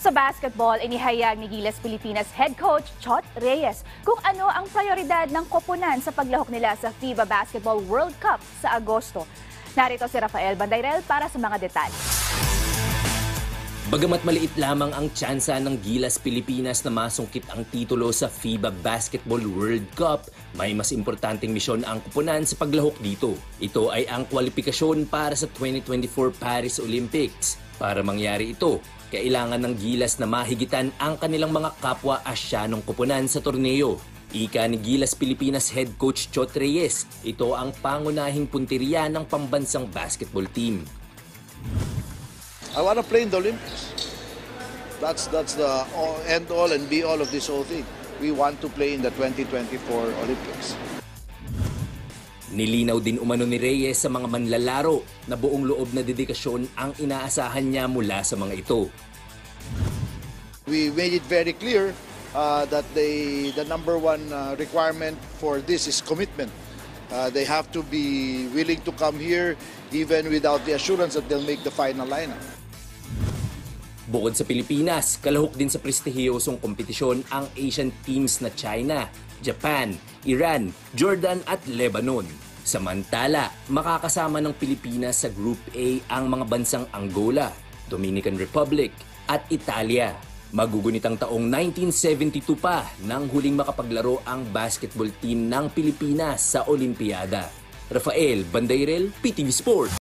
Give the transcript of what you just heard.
Sa basketball, inihayag ni Gilas Pilipinas head coach Chot Reyes kung ano ang prioridad ng koponan sa paglahok nila sa FIBA Basketball World Cup sa Agosto. Narito si Rafael Bandayrel para sa mga detalye. Bagamat maliit lamang ang tsansa ng Gilas Pilipinas na masungkit ang titulo sa FIBA Basketball World Cup, may mas importanteng misyon ang kupunan sa paglahok dito. Ito ay ang kwalifikasyon para sa 2024 Paris Olympics. Para mangyari ito, kailangan ng Gilas na mahigitan ang kanilang mga kapwa Asyanong kupunan sa torneo. Ika ni Gilas Pilipinas head coach Chot Reyes, ito ang pangunahing punteriya ng pambansang basketball team. I want to play in the Olympics. That's that's the end all and be all of this whole thing. We want to play in the 2024 Olympics. Nilinaw din umano ni Reyes sa mga manlalaro na buong loob na dedikasyon ang inaasahan niya mula sa mga ito. We made it very clear uh, that they, the number one uh, requirement for this is commitment. Uh, they have to be willing to come here even without the assurance that they'll make the final lineup. Bukod sa Pilipinas, kalahok din sa prestihiyosong kompetisyon ang Asian teams na China, Japan, Iran, Jordan at Lebanon. Samantala, makakasama ng Pilipinas sa Group A ang mga bansang Angola, Dominican Republic at Italia. Magugunit ang taong 1972 pa nang huling makapaglaro ang basketball team ng Pilipinas sa Olimpiada. Rafael Bandairel, PTV Sports.